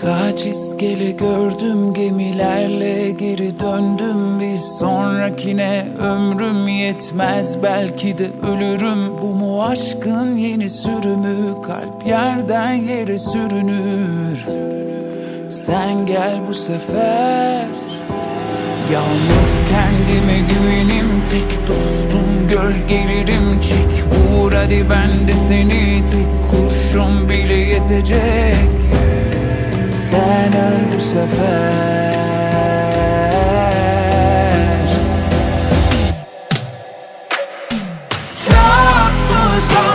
Kaç iskele gördüm gemilerle geri döndüm. Bir sonrakine ömrüm yetmez belki de ölürüm. Bu mu aşkın yeni sürümü? Kalp yerden yere sürünür. Sen gel bu sefer. Yalnız kendime güvenim tek dostum gölgelerim çek vur hadi ben de seni. Tek kurşun bile yetecek Sen öl bu sefer. Çok mu zor,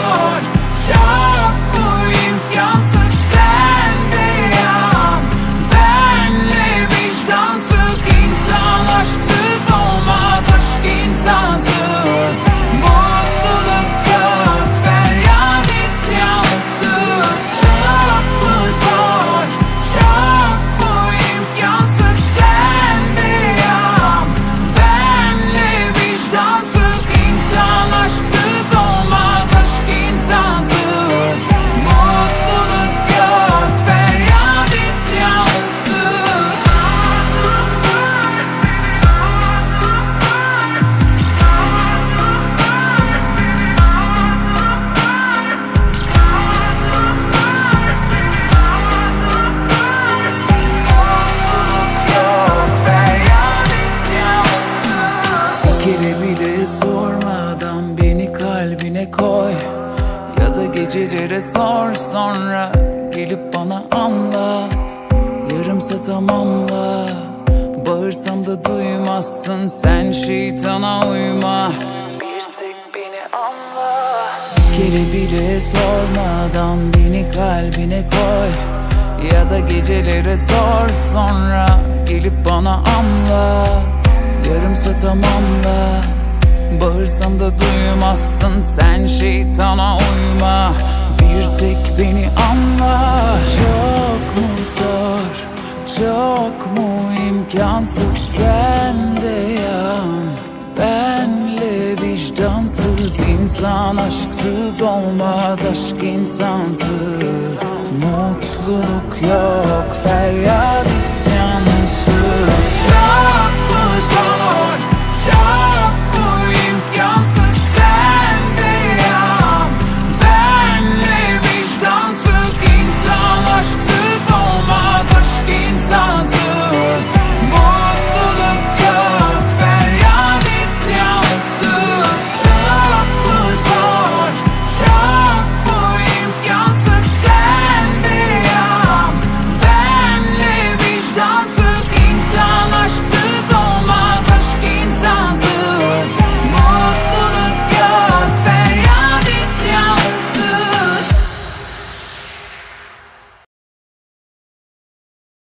sormadan beni kalbine koy. Ya da gecelere sor sonra gelip bana anlat. Yarımsa tamamla Bağırsam da duymazsın. Sen şeytana uyma. Bir tek beni anla. Bir kere bile sormadan beni kalbine koy. Ya da gecelere sor sonra gelip bana anlat. Yarımsa tamamla Bağırsam da duymazsın sen şeytana uyma. Bir tek beni anla. Çok mu zor çok mu imkansız? Sen de yan Benle vicdansız. İnsan aşksız olmaz aşk insansız. Mutluluk yok feryat